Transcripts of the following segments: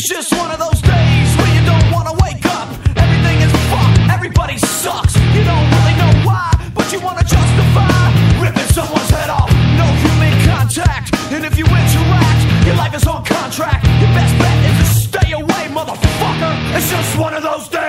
It's just one of those days where you don't wanna wake up. Everything is fucked, everybody sucks. You don't really know why, but you wanna justify ripping someone's head off. No human contact, and if you interact, your life is on contract. Your best bet is to stay away, motherfucker. It's just one of those days.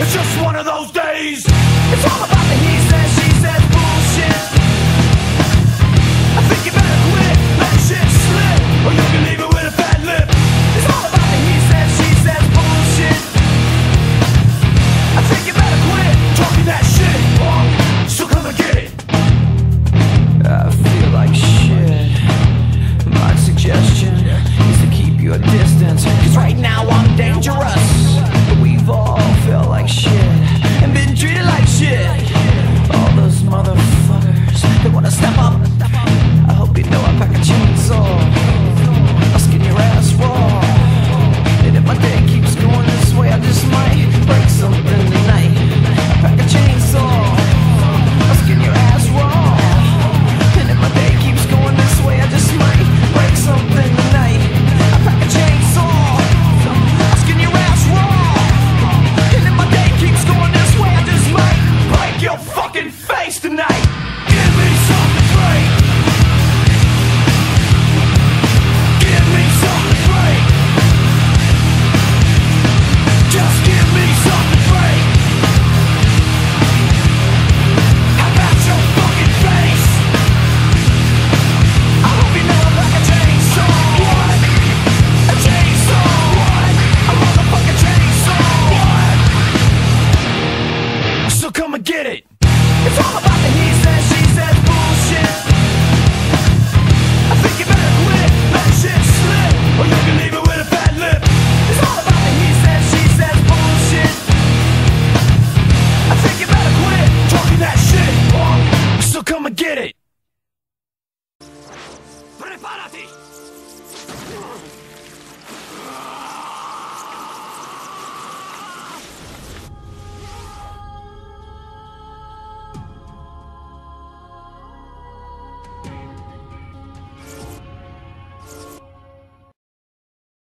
It's just one of those days. It's all about the he says, she says bullshit. ready!